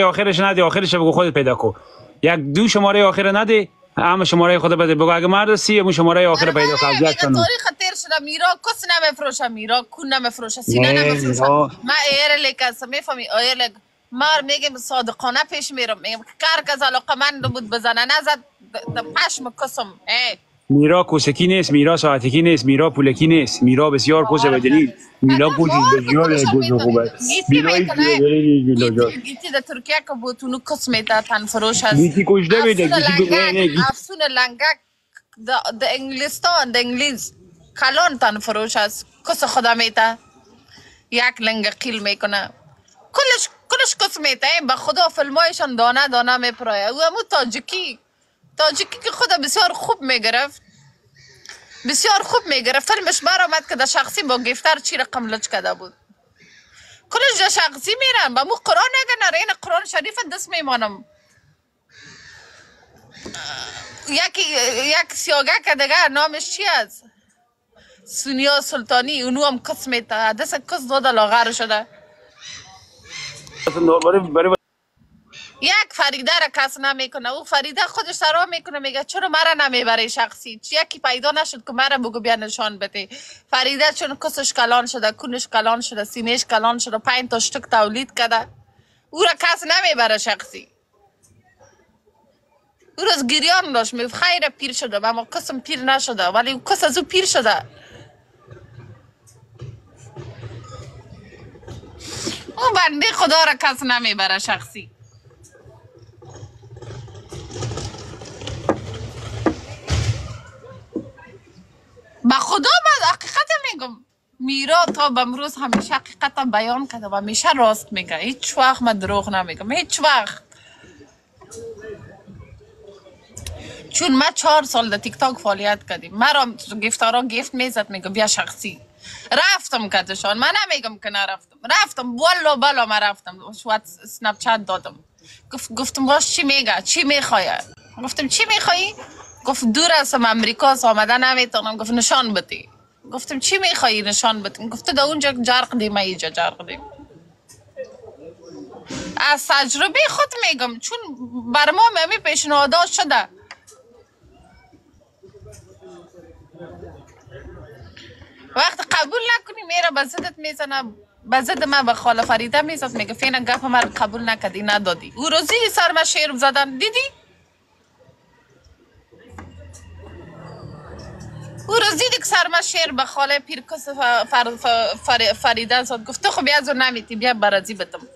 آخرش نده آخرش بگو خودت پیدا کو یک دو شماره آخر نده اما شماره خود بده. بگو اگه مرد سی اون شماره آخر پیدا کن. میگه اذیت کنم. تاریخ تیر شده میرا کس نمیفروشه میرا کون نمیفروشه سینه نه، نمیفروشه. ما ایر لکس می‌فهمی؟ ایر لک ما میگیم صادقانه پیش میرم. میگم کار کز علاقه من بود بزنه. نزد پشم کسم. ای. میرا کوسکی نیست میرا ساعتکی نیست میرا پولکی نیست میرا بسیار کوسه به دلیل. میرا بار بسیار خوبه. می‌تونه. گیتی میرا نیست، میرا جان. گیتی در ترکیه که بود اونو کس میده تن فروش هست. گیتی بیده افسون گیتی نه، نه، افسون لنگک. د- انگلستان د انگلیز. کلان تن فروش هست. کس خدا میته یک لنگ قیل می‌کنه. کلش کلش کس میته به خدا فیلمایشان دانه دانه میپرایه. او همون تاجیکی. تاجیکی که خدا بسیار خوب می‌گرفت. بسیار خوب می‌گرفت فیلمش بر آمد که در شخصی با گفتر چی رقم لچ کرده بود. کلش در شخصی میرن. با مو قرآن اگه نره این قرآن شریف دست میمانم. یکی یک سیاگه که دیگه نامش چی است؟ سونیا سلطانی اونو هم کس میته دست کس داده لاغر شده. یک فریده را کس نمی‌کنه. او فریده خودش سرا می‌کنه. میگه چرا مرا نمی‌بره شخصی؟ یکی پیدا نشد که مرا بگو بیا نشان بده فریده چون کسش کلان شده کونش کلان شده سینهش کلان شده پنج تا شتک تولید کرده. او را کس نمی‌بره شخصی. او روز گریان داشت. می خیر پیر شده اما کسم پیر نشده. ولی او کس از او پیر شده. او بنده خدا را کس نمی‌بره شخصی. با خدا من حقیقت میگم میرا تا به امروز همیشه حقیقت بیان کرده و همیشه راست میگه. هیچ وقت من دروغ نمیگم هیچ وقت. چون ما چهار سال در تیک تاک فعالیت کردیم. مرا گفتارا گفت می‌زد میگه بیا شخصی. رفتم کدشان من نمیگم که نرفتم. رفتم والا بالا من رفتم. شوات سنپ چت دادم. گفت گفتم باش چی میگه؟ چی می‌خوای؟ گفتم چی میخوایی؟ گفت دور هستم امریکا آمده نمی‌تونم. گفت نشان بدی. گفتم چی میخوایی نشان بدیم گفت در اونجا جرق دیم اینجا جرق دیم از تجربه خود میگم چون بر ما همی پیشنهادات شده. وقت قبول نکنی میره به ضدت می‌زنه به ضد من به خاله فریده می‌زد میگه فینا گپ من قبول نکردی ندادی. او روزی سر ما شیر زدن. دیدی؟ او روز دیدی که سر ما شیر به خاله پیرکس فر فر فریده زد. گفت تو خب بیا زور نمیتی بیا برازی بتم.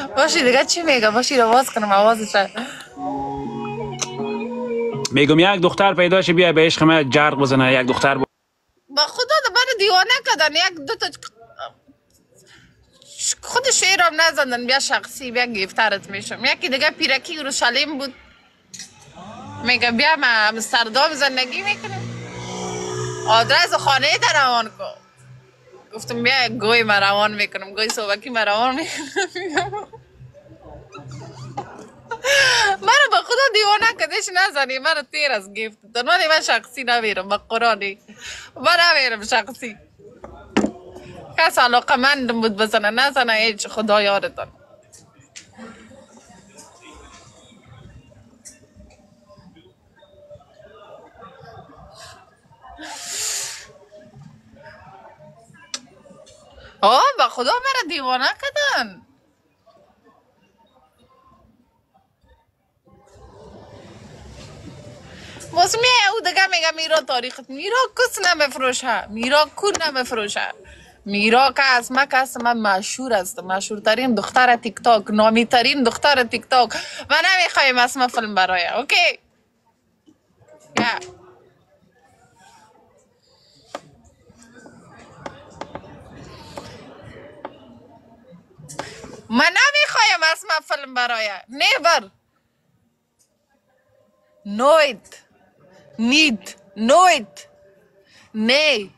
باشی دیگه چی میگه باشی رو کنم آوازش. میگم یک دختر پیدا شه بیا به عشق من جرق بزنه. یک دختر ب... با خدا ده من دیوانه کردن یک دو تا خود شعرم نزدن بیا شخصی بیا گفترت میشم. یکی دیگه پیرکی اورشلیم بود. میگه بیا ما امستردام زندگی می‌کنیم آدرس خانه در روان کن. گفتم بیا گوی ما روان می‌کنم. گوی صوبکی ما روان می‌کنم. مرا به خدا دیوانه کدش نزنی مرا تیر از گفت دن ولی من شخصی نمیرم با قرآنی من نمیرم شخصی کس علاقه من بود بزنه نزنه هیچ خدا یارتان آه به خدا مرا دیوانه کردن باز میای او دیگه میگه میرا تاریخ میرا کس نمیفروشه میرا کون نمیفروشه میرا که از ما از من مشهور است. مشهورترین دختر تیک تاک نامی ترین دختر تیک تاک و نمی‌خوایم اسم فیلم برای. اوکی؟ یا من نمی‌خوایم اسم فیلم برای. Know it need. Know it. نه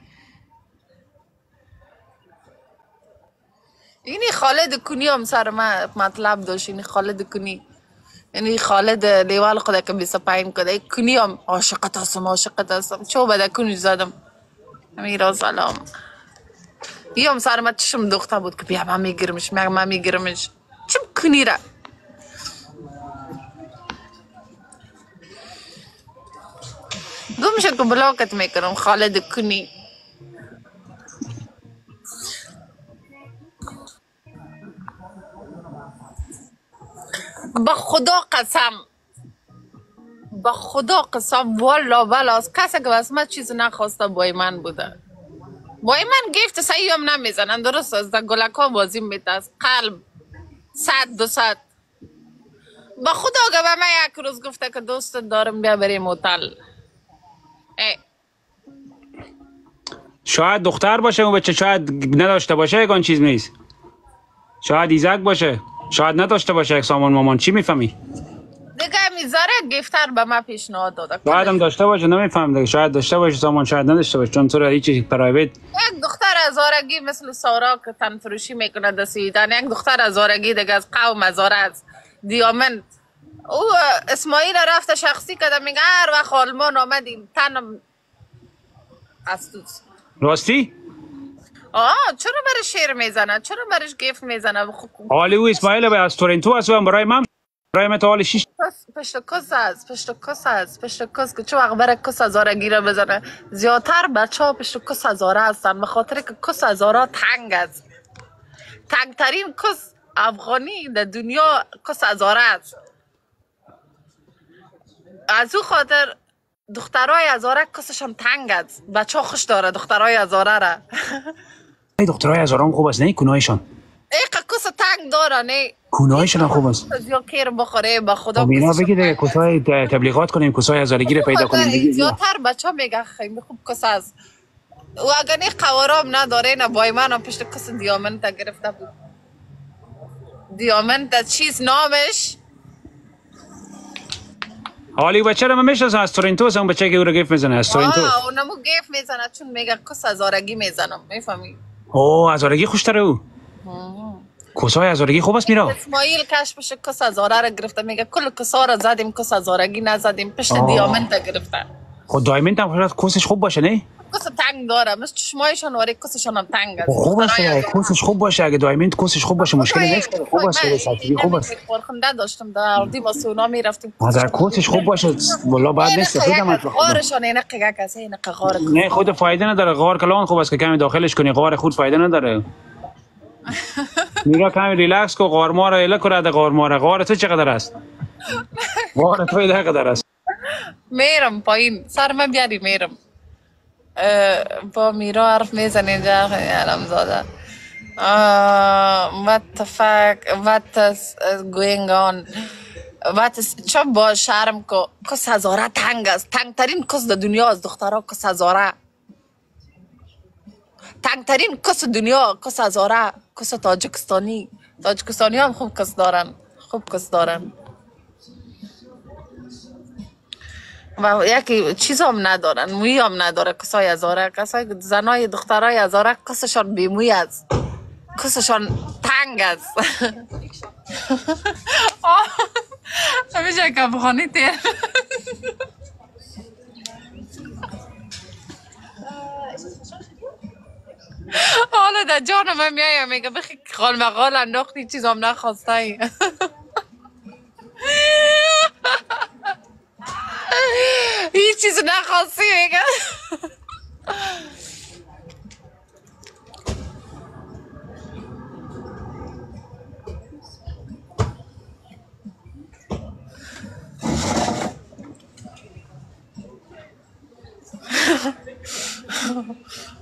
اینی خالد کنی هم سر من مطلب داشت. اینی خالد کنی. یعنی خالد لیوال خدا که بیسا پایین کده کنی هم عاشقت هستم عاشقت هستم. چو بده کنی زدم امیر سلام یه هم سر من چشم دختر بود که بیا من میگیرمش من میگیرمش. چم کنی را؟ گمشه که بلاکت می‌کنم خالد کنی به خدا قسم به خدا قسم والا والا از کسی که بس من چیز نخواسته بای من بوده بای من گفت سعی هم نمی‌زنن درست از در گلک ها بازی میده از قلب صد دو صد به خدا به من یک روز گفته که دوست دارم بیا بریم ای شاید دختر باشه اون بچه شاید نداشته باشه یکان چیز نیست. شاید ایزک باشه شاید نداشته باشه یک سامان مامان. چی می‌فهمی؟ دیگه می‌ذاره گفتر به من پیشنهاد داده. شاید هم داشته باشه نمیفهم دیگه. شاید داشته باشه سامان شاید نداشته باشه چون تو را هیچی پرایوت یک دختر هزارگی مثل سارا که تن فروشی می‌کنه دستیدن. یک دختر هزارگی دیگه از قوم هزاره از دیامند او اسماعیل رفته شخصی کده میگه هر وقت آلمان آمدیم. تنم از توست راستی؟ آه چرا برش شیر می‌زنه؟ چرا برش گیف می‌زنه؟ خب حالی او اسماعیل به از تورنتو هست و برای من برای من تا حال شیش پشت کس است پشت کس است پشت کس که چه وقت برای کس هزارگی رو بزنه؟ زیادتر بچه ها پشت کس هزاره هستن به خاطر که کس هزاره تنگ است. تنگترین کس افغانی در دنیا کس هزاره است. از او خاطر دخترای هزاره کسشان تنگ است. بچه ها خوش داره دخترای هزاره را. ای دخترای هزاران خوب است نه کونایشان؟ ایقا کس تنگ داره نه کونایشان هم خوب است. از یا کیر بخوره به خدا خب اینا کسشان بگی دیگه کسای تبلیغات کنیم کسای هزارگی رو پیدا کنیم. زیادتر بچه ها میگه خیلی خوب کس است. و اگر این قوارام نداره نه بای من هم پشت کس دیامنت گرفته بود. دیامنت چیز نامش حالی بچه رو من می‌شناسم از تورنتو اون بچه که او رو گیف می‌زنه از تورنتو. آه اونمو گیف می‌زنه چون میگه کس هزارگی می‌زنم می‌فهمی؟ اوه هزارگی خوشتره او. کسای هزارگی خوب است میرا. اسماعیل کش پشت کس هزاره را گرفته میگه کل کسا را زدیم کس هزارگی نزدیم پشت. دیامنت گرفته. خود دایمنت هم کسش خوب باشه نه؟ کس تنگ داره. مثل چشمایشان ولی کسشان هم تنگ است. خب خوب است. کسش خوب باشه. اگه دایمنت کسش خوب باشه مشکلی نیست خوب است سطحی. خوب است. خورخنده داشتم. در اردی با سونا می‌رفتیم. نظر کسش خوب باشه. والا بعد نیست خودم. غارشان اینه قگه کسی اینه غار نه خود فایده نداره. غار کلان خوب است که کمی داخلش کنی. غار خود فایده نداره. میرا کمی ریلکس کو غار ما را اله کرده غار ما را غار تو چقدر است؟ غار تو ده قدر است. میرم پایین. سر من بیاری میرم. با میرا حرف میزن اینجا علم زاده what the fuck what is going on what is چه با شرم کو کس هزاره تنگ است. تنگ ترین کس در دنیا از دخترها کس هزاره تنگ ترین کس دنیا کس هزاره کس تاجکستانی. تاجکستانی هم خوب کس دارن. خوب کس دارن. و یکی چیز هم ندارن موی هم نداره کسای هزاره کسای زنای دخترای هزاره کسشان بیموی است کسشان تنگ است همیشه افغانی تیر. حالا در جان من میایم میگه بخی خال مقال انداختی چیز هم نخواسته ای هیچ چیز نخواستی میگه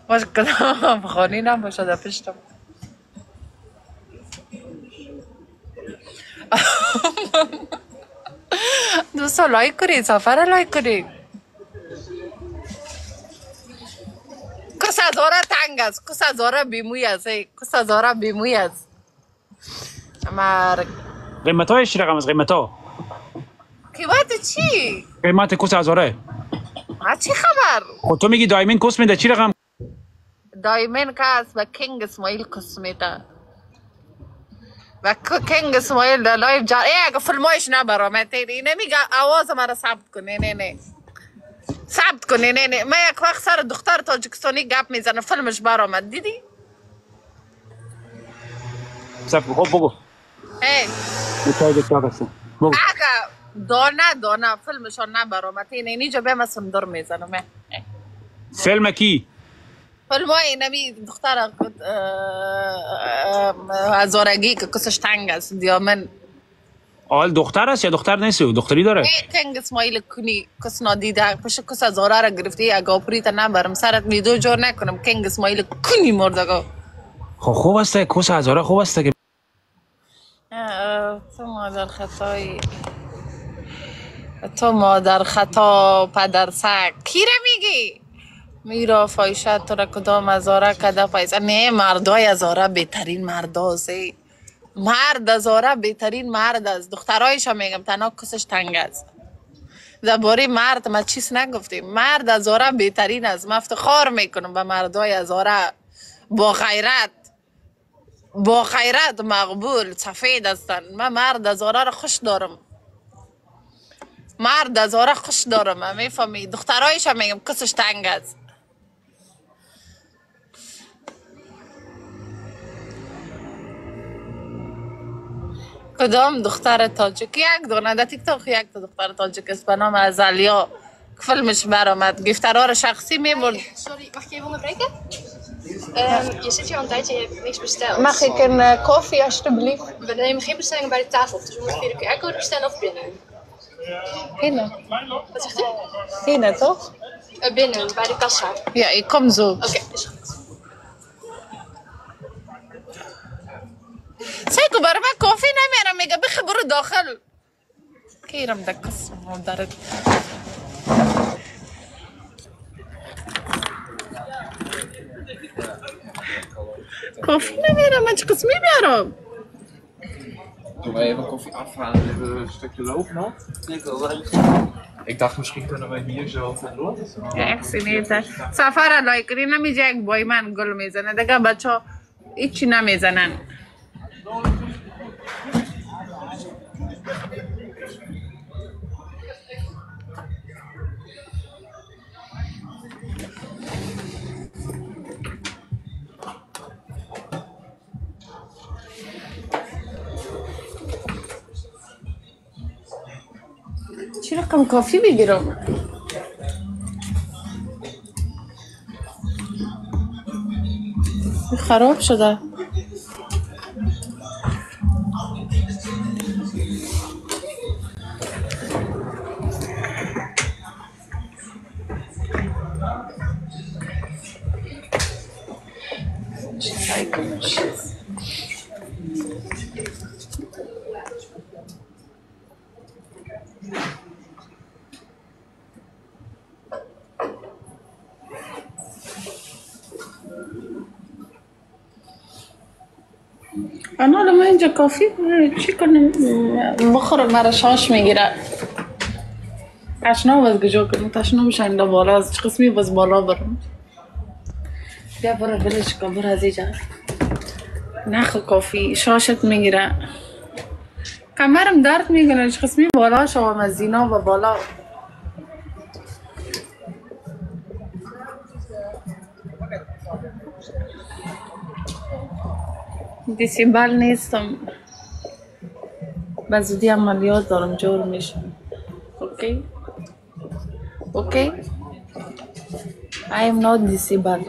باش کدام افغانی نباشه در پشتم دوستا لایک کنید سفر لایک کنید کس هزاره تنگ است کس هزاره بیموی است هزاره بیموی است مرگ قیمت هایش چی رقم است قیمت ها قیمت چی؟ قیمت کس هزاره ها چی خبر؟ خود تو میگی دایمنت کس میده چی رقم دایمن که است و کینگ اسماعیل کس میده و ک- کنگ اسماعیل لایف جان ای اگه فیلمایش نبرامد اینه میگه آواز مرا ثبت کنه نه نه ثبت کنه نه نه. من یک وقت سر دختر تاجیکستانی گپ می‌زنه فیلمش برآمد دیدی؟ صف خب بگو. اگه دانه دانه. فیلمشان نبرآمد اینه اینجا به مثلا در می‌زنم. اه. فیلم کی؟ فیلم های نمی دختر هزارگی که کسش تنگ است. دیامن آل دختر است یا دختر نیست؟ او دختری داره. کنگ اسماعیل کنی کس نادیده پش کس هزاره را گرفتی اگه آپریت نبرم سرت میدو جور نکنم. کنگ اسماعیل کنی مردگا خب خوب است کس هزاره خوب است که تو مادر خطایی تو مادر خطا پدر سگ کی را میگی؟ میرا فایشه تو را کدام ازاره کده پیسه نه مردای ازاره بهترین مردازه مرد ازاره بهترین مرد است دخترایش هم میگم تنها کسش تنگ است. درباره مرد ما چیز نگفتیم. مرد ازاره بهترین است. من افتخار می‌کنم به مردای ازاره با غیرت با غیرت مقبول سفید هستن. من مرد ازاره را خوش دارم. مرد ازاره خوش دارم. می‌فهمی. دخترایش هم میگم کسش تنگ است. کدام دختر تاجیک یک دونه در تیک تاک یک تا دختر تاجیک است به نام ازالیا که فیلمش برآمد گفترار شخصی میبرد Sorry, mag ik je even onderbreken? Ehm, je zit hier al een tijdje en je hebt niks besteld. mag ik een eh, koffie alsjeblieft We nemen geen bestellingen bij de tafel op, dus we moeten via de QR-code bestellen of binnen. binnen Wat zegt u? binnen toch Eh, binnen, bij de kassa. Oké, ja ik kom zo is goed. سیکو برای من کافی نمیارم میگه بخی برو داخل. کیرم در قسم مادرت. کافی نمیارم من چه قسمی بیارم؟ Toen we even koffie afhalen, een stukje loop nog. Ik dacht misschien kunnen we hier zo vandoor. یک سینیت سفر لایکری نمیجه یک بای من گل می‌زنه. دیگه بچه هیچی نمی‌زنن. چی رقم کافی بگیرم. خراب شده. اینجا کافی؟ چی کنیم؟ بخورم مرا شاش می‌گیره. تشنا باز گجا کنم تشنا بشه اینجا بالا از چه قسمی باز بالا برم. بیا برو بلش کن برو از اینجا. نخو کافی شاشت می‌گیره. کمرم درد می‌کنه چه قسمی؟ بالا شوام از زینا و بالا. disabled نیستم به زودی عملیات دارم جور میشم okay okay I am not disabled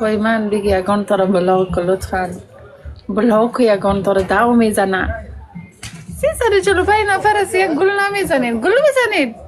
وای من دیگه یگان تا رو block لطفا block یگان تا رو دو می‌زنه سی سر چلو پای نفر است یک گل نمی‌زنید گل بزنید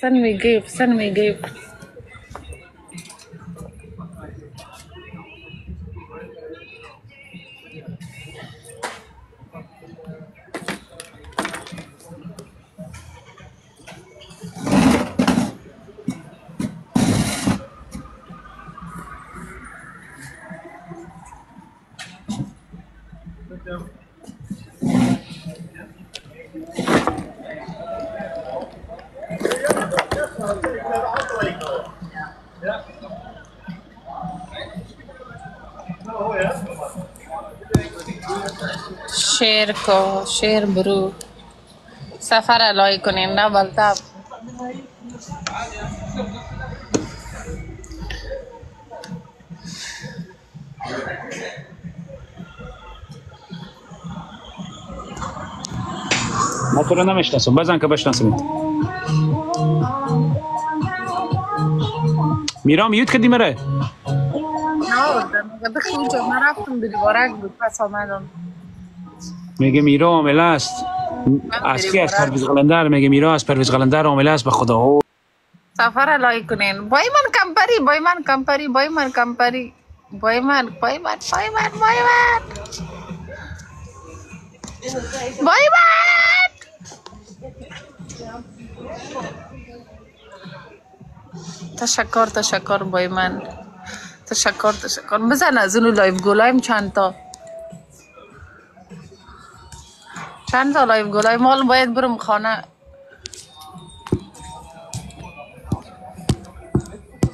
Send me gift. Send me gift. شیر کو شیر برو. سفر الهی کنین نه بلتب ما تو رو نمی‌شناسم. بزن که بشناسیم. میرام یوت کدی مره؟ نه بخی جو نرفتم به دیوارک بود پس آمدم. میگه میرا عامله است. از کی از پرویز قلندر؟ میگه میرا از پرویز قلندر عامله است به خدا. او سفر الهی کنین. بای من کمپری بای من کمپری بای من کمپری. بای من بای من بای من بای من. بای من! تشکر تشکر بای من. تشکر تشکر. بزن از اونو لایف گولایم چند تا. چند تا لایف گولای مال باید برم خانه.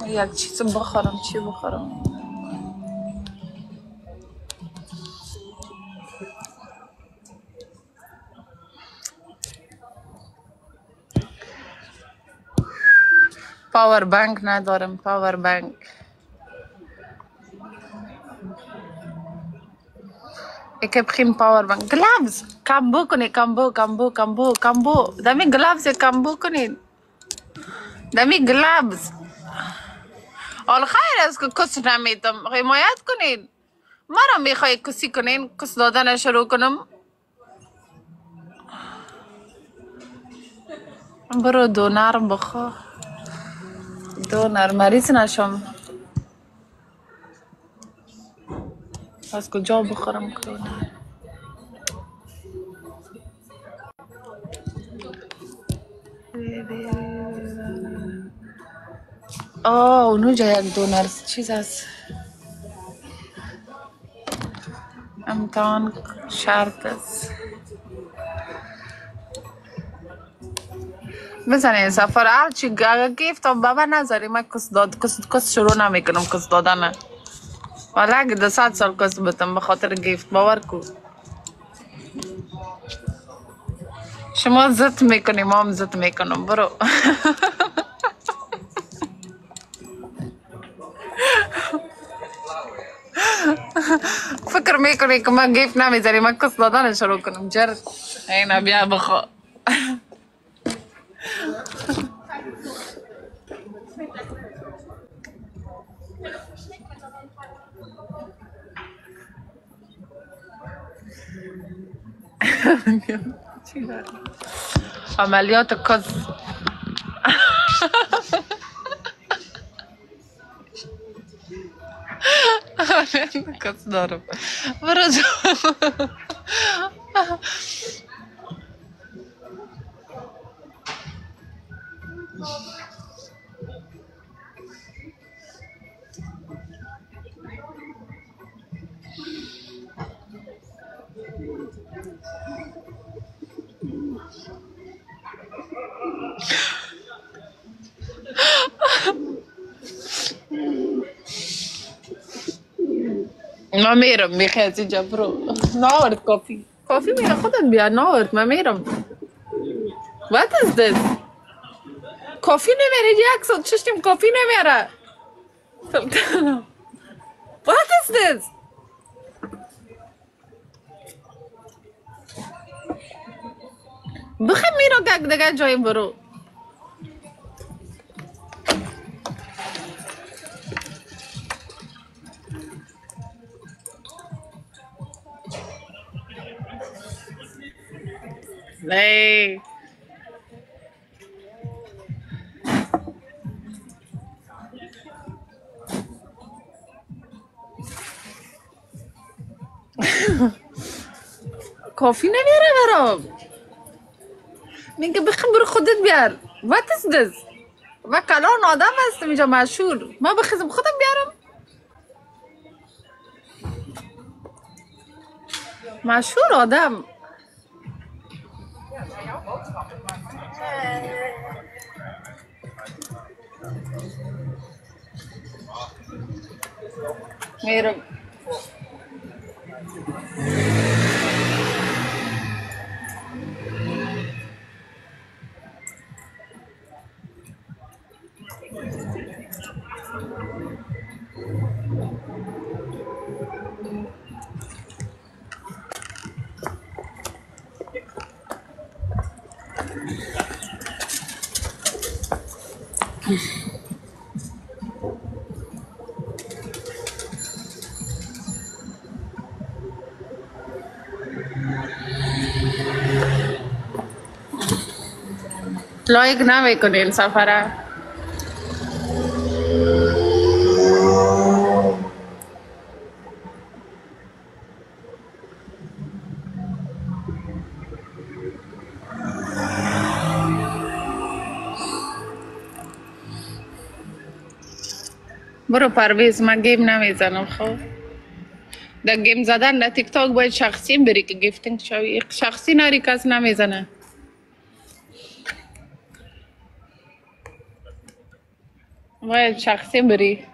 یک چیز بخورم چی بخورم؟ power bank ندارم power bank. Ik heb geen powerbank. Gloves! Combo کنی combo combo combo combo دمی gloves combo کنید دمی gloves. حال خیر است که کس نمیتم حمایت کنید مرا می‌خوای کسی کنین کس دادن شروع کنم برو دونر بخوا دونر مریض نشم از کجا بخورم کنه آه اونجا یک دونر چیز است امتحان شرط است. بزنین سفر. هرچی هم بابا نذاری من کس داد کس, کس شروع نمی‌کنم کس دادن. ولی اگه دو ساعت سال کس بتم به خاطر گیفت باور کو شما زد می‌کنی ما هم زد می‌کنم برو فکر می‌کنی که من گیفت نمی‌ذاری من کس دادن شروع کنم جر اینا بیا بخوا عملیات کس کس دارم برو من میرم می‌خوای از اینجا برو ناورد کافی کافی میره خودت بیا ناورد من میرم What is this? کافی نمیره یک سال چشم کافی نمیره What is this? بخی میرو گگ دیگه جای برو کافی نمیاره برام. میگه بخیم خودت بیار. What is this? و کلان آدم هستم اینجا مشهور. ما بخیزم خودم بیارم. مشهور آدم. میرم. like نمی‌کنین سفره برو پرویز من game نمی‌زنم خب؟ در game زدن در تیک تاک باید شخصی بری که gifting شوی. شخصی نری کس نمی‌زنه. باید شخصی بری.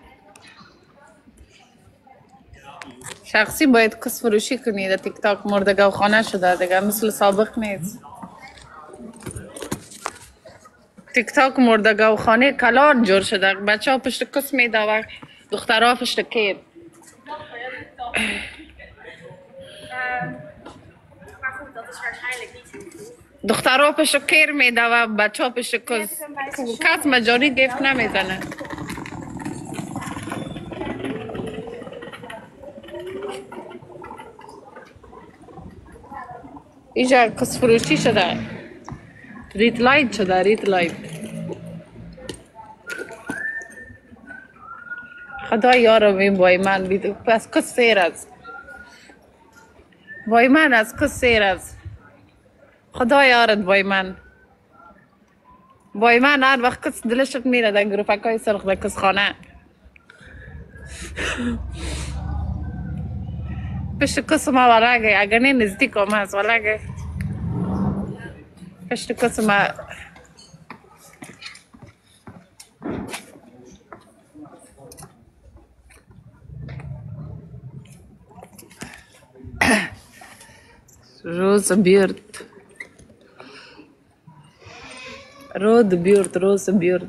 شخصی باید کس فروشی کنی در تیک تاک مردگاه خانه شده دیگه مثل سابق نیست. تیک تاک مردگاه خانه کلان جور شده. بچه ها پشت کس میده و دخترها پشت کیر. دخترها پشت کیر میده و بچه ها پشت کس کس مجانی گفت نمی‌زنه. اینجا کس فروشی شده. red light شده red light. خدا یارم این بای من بیدو. پس کس سیر است بای من از کس سیر است خدا یارت بای من. بای من هر وقت کس دلشت میره در گروپک های سرخ در کس خانه. پشت کس ما ولگه اگر نه نزدیک هم هست ولگه. پشت کس ما. روز بیرد. رود بیرد روز بیرد